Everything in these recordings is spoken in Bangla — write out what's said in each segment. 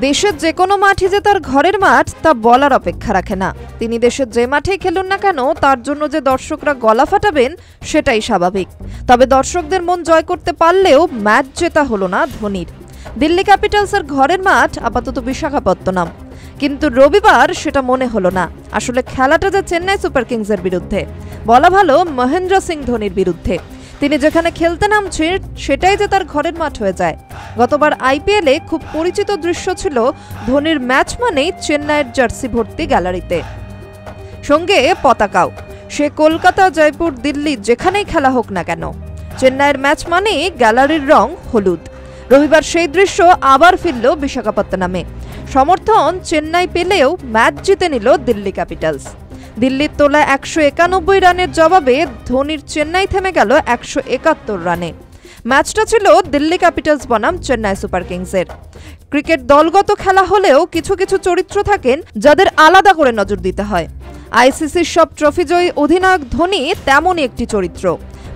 দেশের যে কোনো মাঠই যে তার ঘরের মাঠ, তা বলার অপেক্ষা রাখে না। তিনি দেশের যে মাঠেই খেলুন না কেন, তার জন্য যে দর্শকরা গলা ফাটাবেন, সেটাই স্বাভাবিক। তবে দর্শকদের মন জয় করতে পারলেও ম্যাচ জেতা হলো না ধোনির। দিল্লি ক্যাপিটালসের ঘরের মাঠ আপাতত বিশাখাপত্তনম। কিন্তু রবিবার সেটা মনে হলো না। আসলে খেলাটা যে চেন্নাই সুপার কিংসের বিরুদ্ধে। বলা ভালো, মহেন্দ্র সিং ধোনির বিরুদ্ধে। তিনি যেখানে খেলতে নামছেন, সেটাই যে তার ঘরের মাঠ হয়ে যায়। গতবার আইপিএলে খুব পরিচিত দৃশ্য ছিল ধোনির ম্যাচ মানেই চেন্নাইয়ের জার্সি ভর্তি গ্যালারিতে। সঙ্গে পতাকাও। সে কলকাতা, জয়পুর, দিল্লি যেখানেই খেলা হোক না কেন, চেন্নাইয়ের ম্যাচ মানেই গ্যালারির রং হলুদ। রবিবার সেই দৃশ্য আবার ফিরল বিশাখাপত্তনমে। সমর্থন চেন্নাই পেলেও ম্যাচ জিতে নিল দিল্লি ক্যাপিটালস। দিল্লির তোলা একশো একানব্বই রানের জবাবে ধোনির চেন্নাই থেমে গেল একশো একাত্তর রানে। ম্যাচটা ছিল দিল্লি ক্যাপিটালস বনাম চেন্নাই সুপার কিংসের। ক্রিকেট দলগত খেলা হলেও কিছু কিছু চরিত্র থাকেন যাদের আলাদা করে নজর দিতে হয়। আইসিসির সব ট্রফিজয়ী অধিনায়ক ধোনি তেমনই একটি চরিত্র।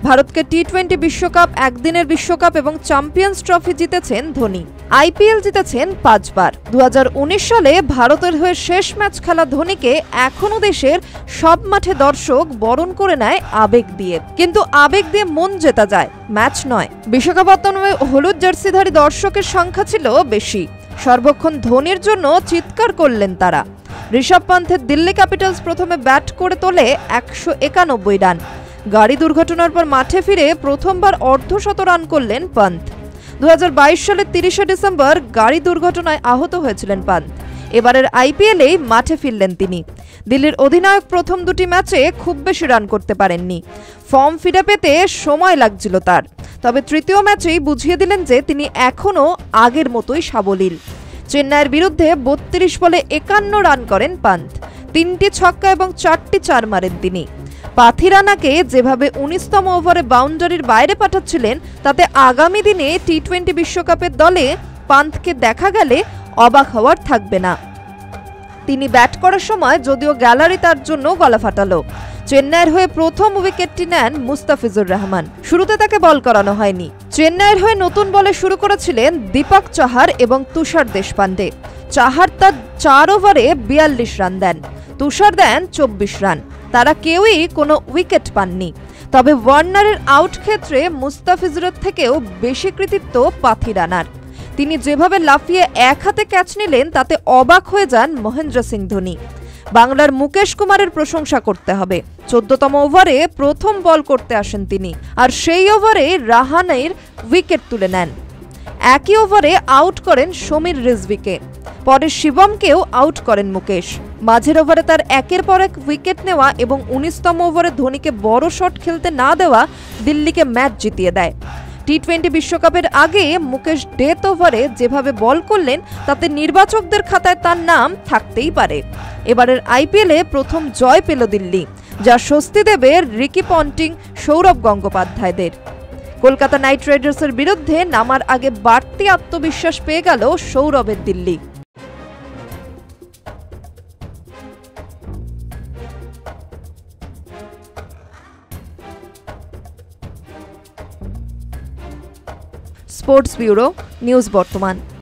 ভারতকে টি টোয়েন্টি বিশ্বকাপ, একদিনের বিশ্বকাপ এবং চ্যাম্পিয়ন্স ট্রফি জিতেছেন ধোনি। আইপিএল জিতেছেন পাঁচবার। দুহাজার উনিশ সালে ভারতের হয়ে শেষ ম্যাচ খেলা ধোনিকে এখনও দেশের সব মাঠে দর্শক বরণ করে নেয় আবেগ দিয়ে। কিন্তু আবেগ দিয়ে মন জেতা যায়, ম্যাচ নয়। বিশাখাপত্তনমে হলুদ জার্সিধারী দর্শকের সংখ্যা ছিল বেশি। সর্বক্ষণ ধোনির জন্য চিৎকার করলেন তারা। ঋষভ পান্থের দিল্লি ক্যাপিটালস প্রথমে ব্যাট করে তোলে একশো একানব্বই রান। গাড়ি দুর্ঘটনার পর মাঠে ফিরে প্রথমবার অর্ধশত রান করলেন পান্থ। দু সালের তিরিশে ডিসেম্বর গাড়ি দুর্ঘটনায় আহত হয়েছিলেন পান্থ। এবারের আইপিএলেই মাঠে ফিরলেন তিনি। দিল্লির অধিনায়ক প্রথম দুটি ম্যাচে খুব বেশি রান করতে পারেননি। ফর্ম ফিরে পেতে সময় লাগছিল তার। তবে তৃতীয় ম্যাচেই বুঝিয়ে দিলেন যে তিনি এখনও আগের মতোই সাবলীল। চেন্নাইয়ের বিরুদ্ধে বত্রিশ বলে একান্ন রান করেন পান্থ। তিনটি ছক্কা এবং চারটি চার মারেন তিনি। পাথিরানাকে যেভাবে উনিশতম ওভারে বাউন্ডারির বাইরে পাঠাচ্ছিলেন, তাতে আগামী দিনে টি টোয়েন্টি বিশ্বকাপের দলে পান্থকে দেখা গেলে অবাক হওয়ার থাকবে না। তিনি ব্যাট করার সময় যদিও গ্যালারি তার জন্য গলা ফাটালো। চেন্নাইয়ের হয়ে প্রথম উইকেটটি নেন মুস্তাফিজুর রহমান। শুরুতে তাকে বল করানো হয়নি। চেন্নাইয়ের হয়ে নতুন বলে শুরু করেছিলেন দীপক চাহার এবং তুষার দেশপান্ডে চাহার তার চার ওভারে বিয়াল্লিশ রান দেন। তুষার দেন চব্বিশ রান। তারা কেউই কোনো উইকেট পাননি। তবে ওয়ার্নারের আউট ক্ষেত্রে মুস্তাফিজুরের থেকেও বেশি কৃতিত্ব পাথি রানার। তিনি যেভাবে লাফিয়ে এক হাতে ক্যাচ নিলেন, তাতে অবাক হয়ে যান মহেন্দ্র সিং ধোনি। বাংলার মুকেশ কুমারের প্রশংসা করতে হবে। চোদ্দতম ওভারে প্রথম বল করতে আসেন তিনি, আর সেই ওভারে রাহানের উইকেট তুলে নেন। একই ওভারে আউট করেন সমীর রিজভিকে। পরে শিবমকেও আউট করেন মুকেশ। মাঝের ওভারে তার একের পর এক উইকেট নেওয়া এবং উনিশতম ওভারে ধোনিকে বড় শট খেলতে না দেওয়া দিল্লিকে ম্যাচ জিতিয়ে দেয়। টি টোয়েন্টি বিশ্বকাপের আগে মুকেশ ডেথ ওভারে যেভাবে বল করলেন, তাতে নির্বাচকদের খাতায় তার নাম থাকতেই পারে। এবারের আইপিএলে প্রথম জয় পেল দিল্লি, যা স্বস্তি দেবে রিকি পন্টিং, সৌরভ গঙ্গোপাধ্যায়দের। কলকাতা নাইট রাইডার্সের বিরুদ্ধে নামার আগে বাড়তি আত্মবিশ্বাস পেয়ে গেল সৌরভের দিল্লি। স্পোর্টস ব্যুরো, নিউজ বর্তমান।